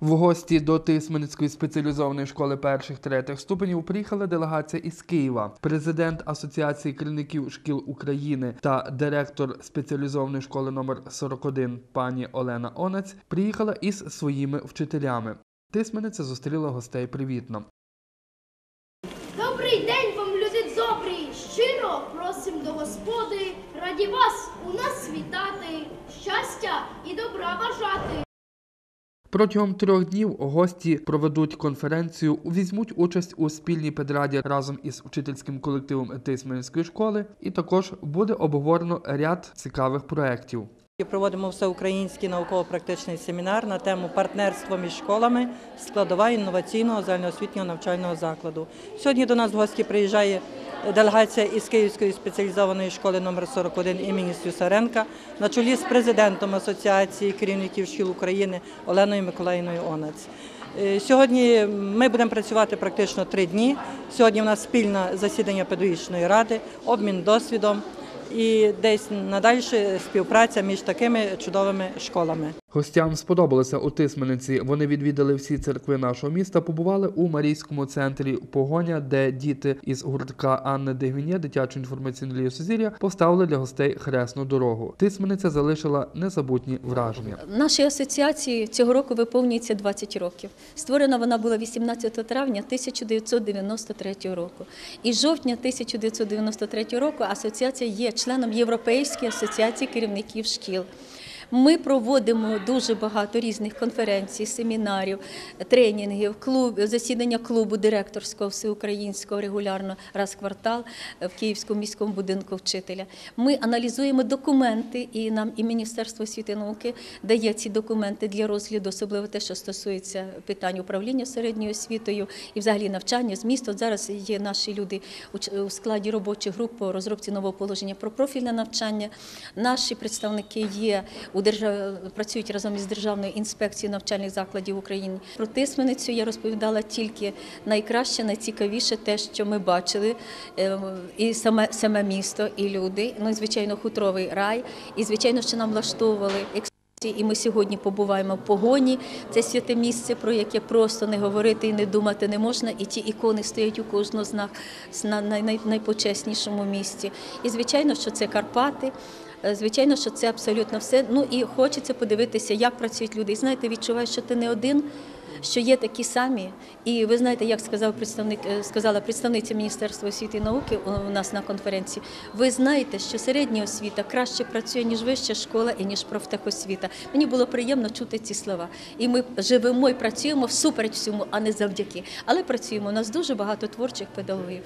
В гості до Тисменницької спеціалізованої школи перших третіх ступенів приїхала делегація із Києва. Президент Асоціації керівників шкіл України та директор спеціалізованої школи номер 41 пані Олена Онець приїхала із своїми вчителями. Тисмениця зустріла гостей привітно. Добрий день вам, люди добрі! Щиро просим до Господи, раді вас у нас вітати, щастя і добра бажати. Протягом трьох днів гості проведуть конференцію, візьмуть участь у спільній педраді разом із вчительським колективом Тисменської школи, і також буде обговорено ряд цікавих проєктів. Проводимо всеукраїнський науково-практичний семінар на тему партнерство між школами, складова інноваційного загальноосвітнього навчального закладу. Сьогодні до нас в гості приїжджає делегація із Київської спеціалізованої школи номер 41 імені Слюсаренка на чолі з президентом Асоціації керівників шкіл України Оленою Миколаївною Онець. Е, Сьогодні ми будемо працювати практично три дні. Сьогодні в нас спільне засідання педагогічної ради, обмін досвідом і десь надальше співпраця між такими чудовими школами. Гостям сподобалося у Тисмениці. Вони відвідали всі церкви нашого міста, побували у Марійському центрі Погоня, де діти із гуртка Анни Дегвінє дитячої інформаційної Сузір'я поставили для гостей хресну дорогу. Тисмениця залишила незабутні враження. Нашій асоціації цього року виповнюється 20 років. Створена вона була 18 травня 1993 року. І жовтня 1993 року асоціація є членом Європейської асоціації керівників шкіл. Ми проводимо дуже багато різних конференцій, семінарів, тренінгів, клуб, засідання клубу директорського всеукраїнського регулярно раз в квартал в Київському міському будинку вчителя. Ми аналізуємо документи, і нам і Міністерство освіти і науки дає ці документи для розгляду, особливо те, що стосується питань управління середньою освітою і взагалі навчання змісту. От зараз є наші люди у складі робочих груп по розробці нового положення про профільне навчання. Наші представники є у держав... працюють разом із Державною інспекцією навчальних закладів України. Про тисменицю я розповідала тільки найкраще, найцікавіше те, що ми бачили, е, і саме, саме місто, і люди. Ну і звичайно, хутровий рай. І звичайно, що нам влаштовували екскурсії. І ми сьогодні побуваємо в погоні. Це святе місце, про яке просто не говорити і не думати не можна. І ті ікони стоять у кожного з нас на най- най- найпочеснішому місці. І звичайно, що це Карпати. Е, Звичайно, що це абсолютно все. Ну і хочеться подивитися, як працюють люди. І знаєте, відчуваєш, що ти не один, що є такі самі. І ви знаєте, як сказав представник, е, сказала представниця Міністерства освіти і науки у у нас на конференції. Ви знаєте, що середня освіта краще працює ніж вища школа і ніж профтехосвіта. Мені було приємно чути ці слова. І ми живемо і працюємо всупереч всьому, а не завдяки. Але працюємо. У нас дуже багато творчих педагогів.